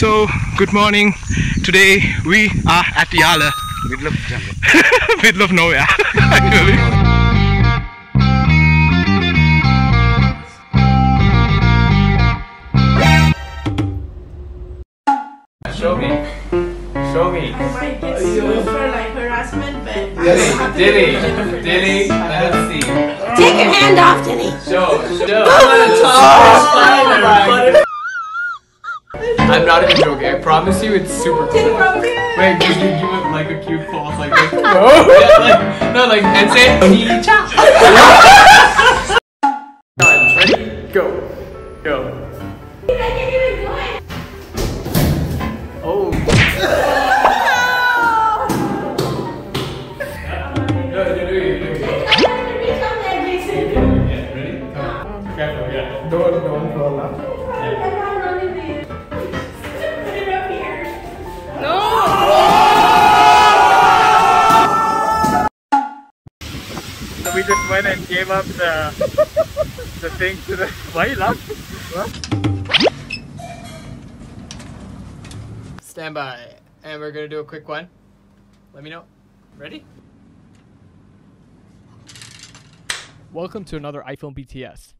So, good morning. Today we are at Yala, Middle of jungle. middle of nowhere, actually. Show me. Show me. Oh might get sued for like harassment, but Dilly, Dilly, Dilly, let's see. take your hand off, Denny. Show, show. I'm not even joking. I promise you, it's super cool. Wait, can you give it like a cute pose like this? No. Yeah, like, no, like, and say, "Ni-cha." Done. Ready? Go. Go. Oh. No, no, no, no, no. Yeah, ready? Come. Careful, yeah. Don't, don't fall off. So we just went and gave up the the thing to the. Why you laugh? Stand by, and we're gonna do a quick one. Let me know. Ready? Welcome to another iFilm BTS.